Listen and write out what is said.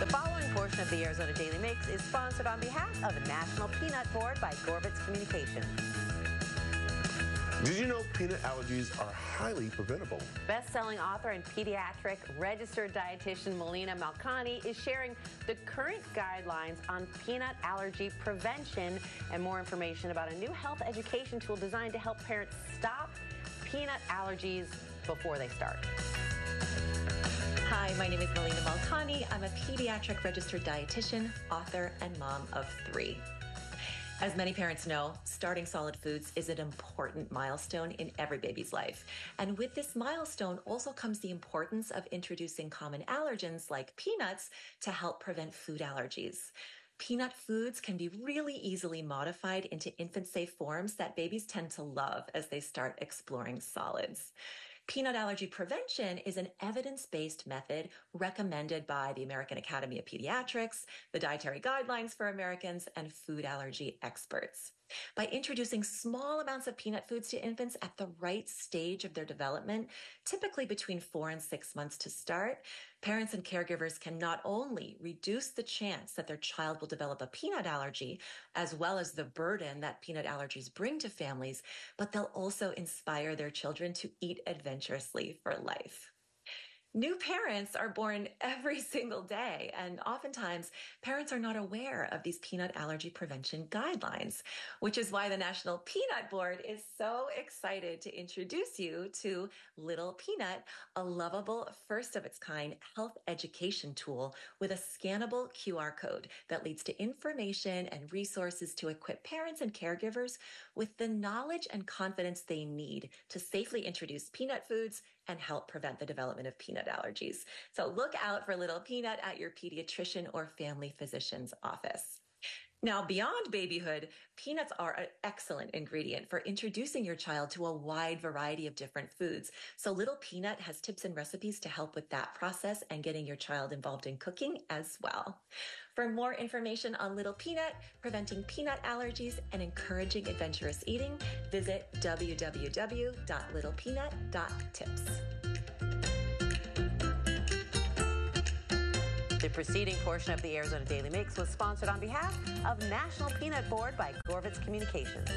The following portion of the Arizona Daily Mix is sponsored on behalf of the National Peanut Board by Gorvitz Communications. Did you know peanut allergies are highly preventable? Best-selling author and pediatric registered dietitian Malina Malkani is sharing the current guidelines on peanut allergy prevention and more information about a new health education tool designed to help parents stop peanut allergies before they start. Hi, my name is Malina Malkani. Pediatric registered dietitian, author, and mom of three. As many parents know, starting solid foods is an important milestone in every baby's life. And with this milestone also comes the importance of introducing common allergens like peanuts to help prevent food allergies. Peanut foods can be really easily modified into infant safe forms that babies tend to love as they start exploring solids. Peanut allergy prevention is an evidence based method recommended by the American Academy of Pediatrics, the Dietary Guidelines for Americans, and food allergy experts. By introducing small amounts of peanut foods to infants at the right stage of their development, typically between four and six months to start, parents and caregivers can not only reduce the chance that their child will develop a peanut allergy, as well as the burden that peanut allergies bring to families, but they'll also inspire their children to eat adventurously for life. New parents are born every single day, and oftentimes parents are not aware of these peanut allergy prevention guidelines, which is why the National Peanut Board is so excited to introduce you to Little Peanut, a lovable, first of its kind health education tool with a scannable QR code that leads to information and resources to equip parents and caregivers with the knowledge and confidence they need to safely introduce peanut foods and help prevent the development of peanut allergies. So look out for Little Peanut at your pediatrician or family physician's office. Now, beyond babyhood, peanuts are an excellent ingredient for introducing your child to a wide variety of different foods. So Little Peanut has tips and recipes to help with that process and getting your child involved in cooking as well. For more information on Little Peanut, preventing peanut allergies and encouraging adventurous eating, visit www.littlepeanut.tips. The preceding portion of the Arizona Daily Mix was sponsored on behalf of National Peanut Board by Gorvitz Communications.